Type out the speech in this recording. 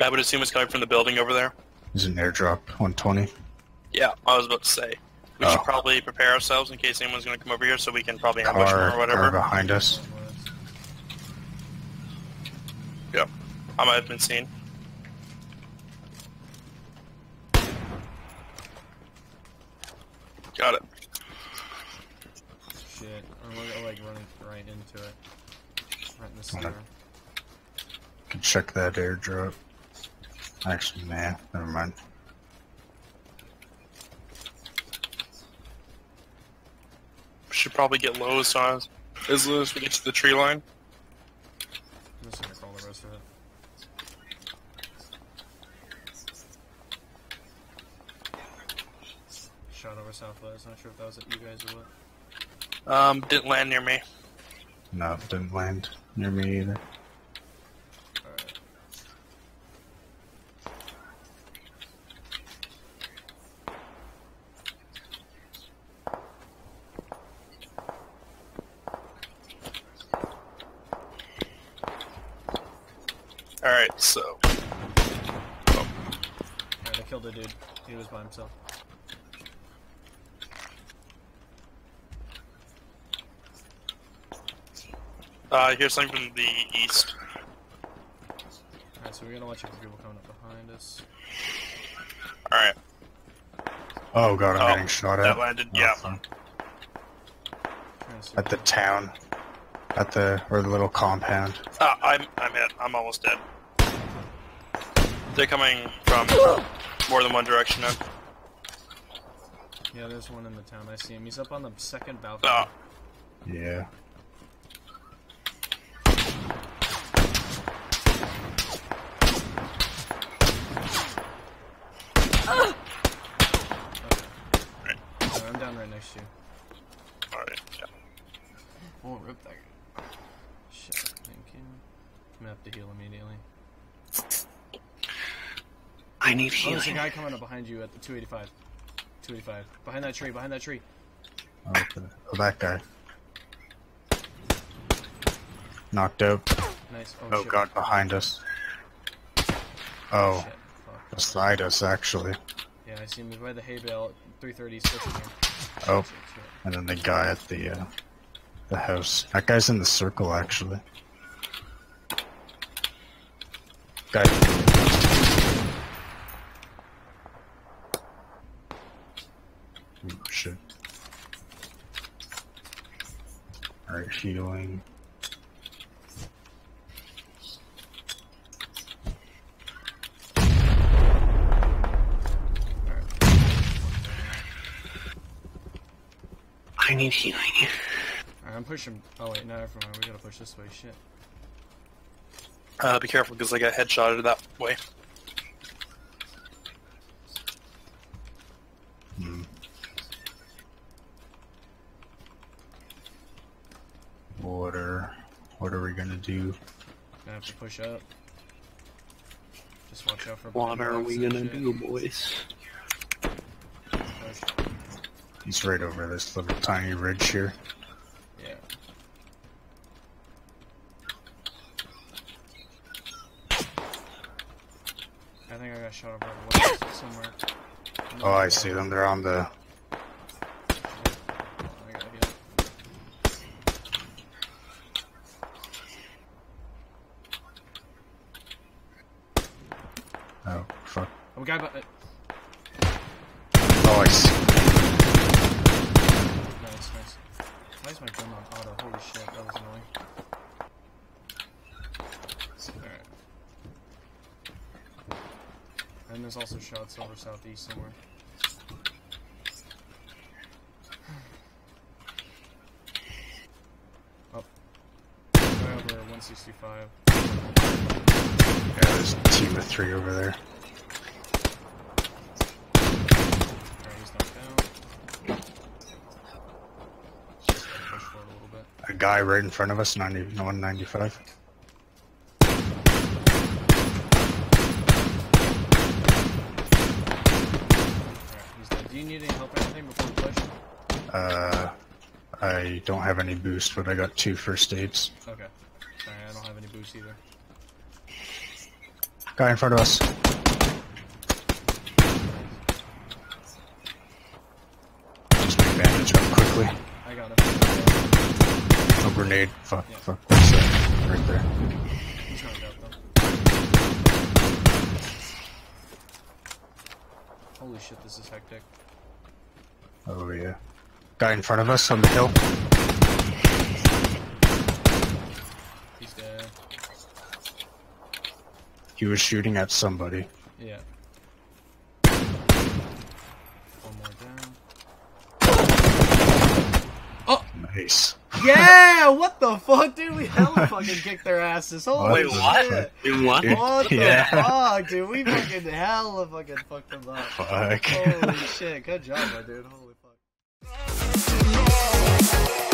I would assume it's coming from the building over there. There's an airdrop, 120. Yeah, I was about to say. We Oh. should probably prepare ourselves in case anyone's going to come over here, so we can probably ambush Car, them or whatever. car whatever. behind us. Yep, I might have been seen. Got it. Shit. Or we're like running right into it. Right in the Wanna- center. Can check that airdrop. Actually, man, never mind. Should probably get low as soon as, as soon as we get to the tree line. I'm just gonna call the rest of it. Shot over southwest. Not sure if that was at you guys or what. Um, didn't land near me. No, didn't land near me either. Alright, so. Alright, I killed a dude. He was by himself. Uh, here's something from the east. Alright, so we're gonna watch out for people coming up behind us. Alright, Oh god, I'm Oh, getting shot at. that landed, Oh, yeah. fuck. Trying to see At the town. At the, or the little compound. Ah, I'm, I'm hit. I'm almost dead. They're coming from more than one direction now. Yeah, there's one in the town. I see him. He's up on the second balcony. Ah, Yeah. Alright, I'm down right next to you. alright, yeah. Oh, rip that guy. Shit, thank you. I'm gonna have to heal immediately. I need healing. Oh, there's a guy coming up behind you at the 285. 285. Behind that tree, behind that tree. Oh, okay. oh that guy. Knocked out. Nice. Oh, Oh god, behind us. Oh, beside us actually. Yeah, I see him. He's by the hay bale at 330. Oh, and then the guy at the uh, the house. That guy's in the circle actually. Guy. Ooh, shit. Alright, healing. I need healing. Alright, I'm pushing. Oh, wait, no, never mind. We gotta push this way. Shit. Uh, be careful because I got headshotted that way. Hmm. What are what are we gonna do? Gonna have to push up. Just watch out for. What are we gonna shit. do, boys? Push. He's right over this little tiny ridge here. Yeah. I think I got shot over the west somewhere. Oh, I see them. They're on the. I got hit. Oh, fuck. Oh, guy, but uh, Oh, I see. nice, nice. Why is my gun on auto? Holy shit, that was annoying. Alright. There's also shots over southeast somewhere. Oh. Right over 165. Yeah, there's a team of three over there. Alright, he's knocked down. Just gotta push a little bit. A guy right in front of us, 90, 195. Alright, he's dead. Do you need any help or anything before we push? Uh, I don't have any boost, but I got two first aids. Okay. Sorry, I don't have any boost either. Guy in front of us. Just make bandage up quickly. I got him. No grenade. Fuck, Yeah. fuck. What's that? Right there. He's knocked out though. Holy shit, this is hectic. Oh yeah. Guy in front of us on the hill. He's dead. He was shooting at somebody. Yeah. One more down. Oh! Nice. Yeah! What the fuck, dude? We hella fucking kicked their asses. Holy Wait, shit. In what? What the Yeah. fuck, dude? We fucking hella fucking fucked them up. Fuck. Holy shit. Good job, my dude. Holy fuck.